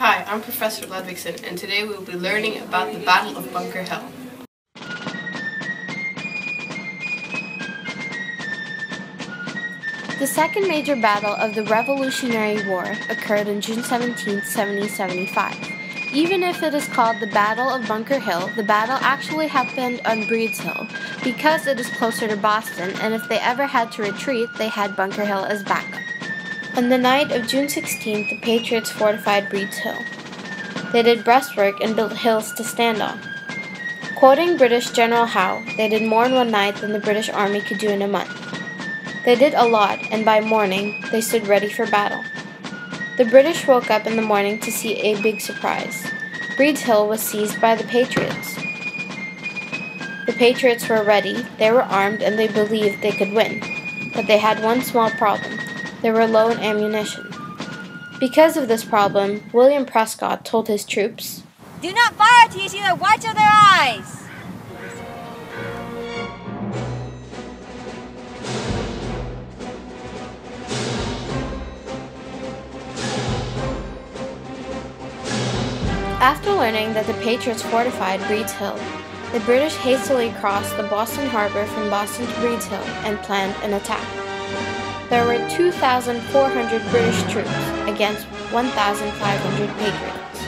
Hi, I'm Professor Ludvigson, and today we will be learning about the Battle of Bunker Hill. The second major battle of the Revolutionary War occurred on June 17, 1775. Even if it is called the Battle of Bunker Hill, the battle actually happened on Breed's Hill because it is closer to Boston, and if they ever had to retreat, they had Bunker Hill as backup. On the night of June 16th, the Patriots fortified Breed's Hill. They did breastwork and built hills to stand on. Quoting British General Howe, they did more in one night than the British Army could do in a month. They did a lot, and by morning, they stood ready for battle. The British woke up in the morning to see a big surprise. Breed's Hill was seized by the Patriots. The Patriots were ready, they were armed, and they believed they could win. But they had one small problem they were low in ammunition. Because of this problem, William Prescott told his troops Do not fire till you see the whites of their eyes! After learning that the Patriots fortified Breed's Hill, the British hastily crossed the Boston Harbor from Boston to Breed's Hill and planned an attack. There were 2,400 British troops against 1,500 Patriots.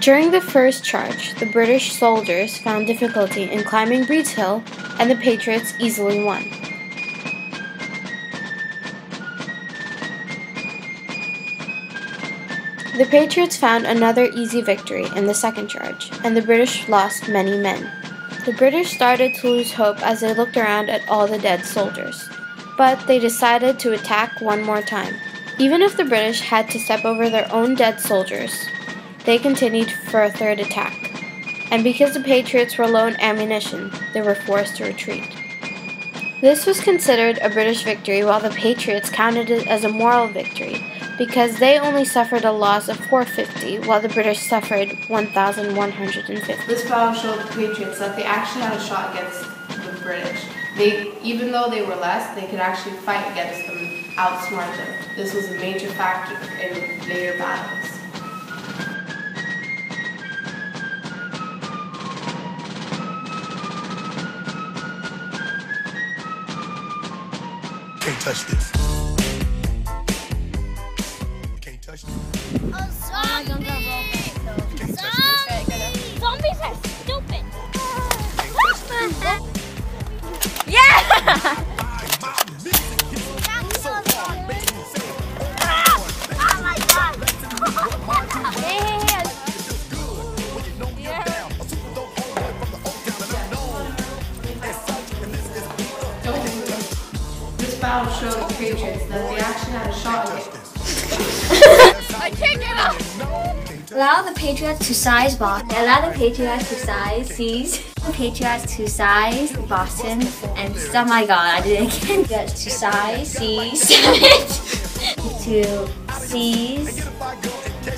During the first charge, the British soldiers found difficulty in climbing Breed's Hill, and the Patriots easily won. The Patriots found another easy victory in the second charge, and the British lost many men. The British started to lose hope as they looked around at all the dead soldiers, but they decided to attack one more time. Even if the British had to step over their own dead soldiers, they continued for a third attack, and because the Patriots were low in ammunition, they were forced to retreat. This was considered a British victory, while the Patriots counted it as a moral victory because they only suffered a loss of 450, while the British suffered 1,150. This battle showed the Patriots that they actually had a shot against the British. They, even though they were less, they could actually fight against them, outsmart them. This was a major factor in later battles. Can't touch this. You can't touch this. A zombie! Zombie! Zombies are stupid! Yeah! This showed the Patriots that they actually had a shot against I can't get up! Allow the Patriots to size Boston. Allow the Patriots to size seize. Patriots to size Boston. And oh my god, I did it again. Patriots to size seize. to seize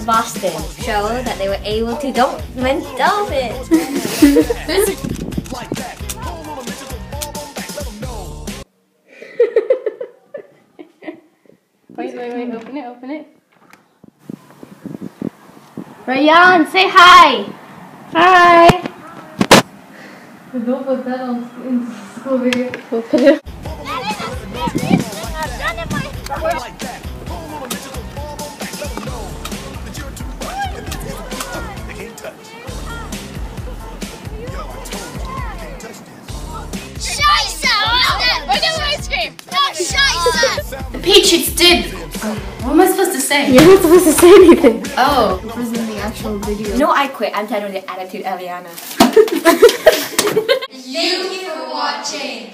Boston. Show that they were able to don't win Dolphins. Rayan, say hi. Hi. Don't put that on in school video. Peach, it's dib. Oh, what am I supposed to say? You're not supposed to say anything. Oh it was in the actual video. No, I quit. I'm tired of the attitude, Alyanna. Thank you for watching.